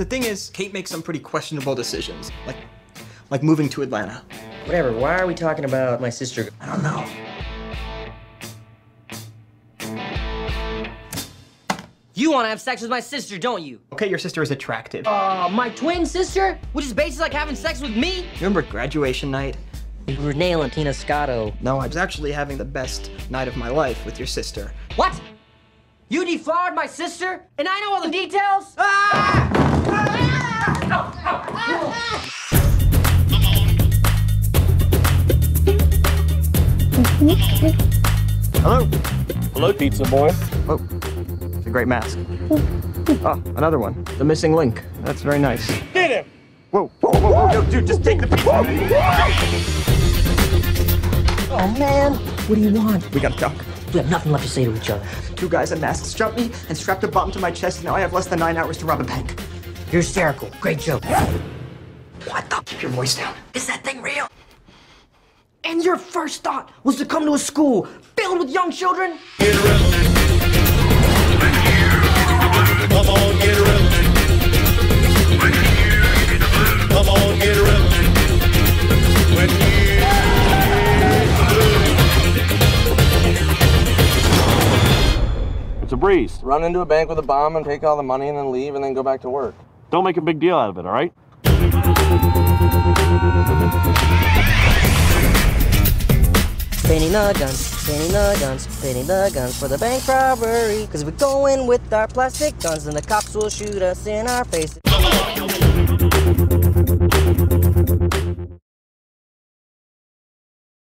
The thing is, Kate makes some pretty questionable decisions, like, like moving to Atlanta. Whatever, why are we talking about my sister? I don't know. You want to have sex with my sister, don't you? Okay, your sister is attractive. Uh, my twin sister? Which is basically like having sex with me? Remember graduation night? We were nailing Tina Scotto. No, I was actually having the best night of my life with your sister. What? You deflowered my sister? And I know all the details? Ah! Hello? Hello, pizza boy. Oh, it's a great mask. Oh, another one. The missing link. That's very nice. Get him! Whoa, whoa, whoa, whoa, yo, dude, just take the pizza. Oh, man. What do you want? We gotta talk. We have nothing left to say to each other. Two guys in masks jumped me and strapped a bomb to my chest, and now I have less than nine hours to rob a bank. You're hysterical. Great joke. What the? Keep your voice down. Is that thing real? And your first thought was to come to a school filled with young children? Get relevant. Come on, get relevant. Come on, get relevant. When you It's a breeze. Run into a bank with a bomb and take all the money and then leave and then go back to work. Don't make a big deal out of it, all right? Spinning the guns, spinning the guns, spinning the guns for the bank robbery. Cause we go in with our plastic guns and the cops will shoot us in our faces.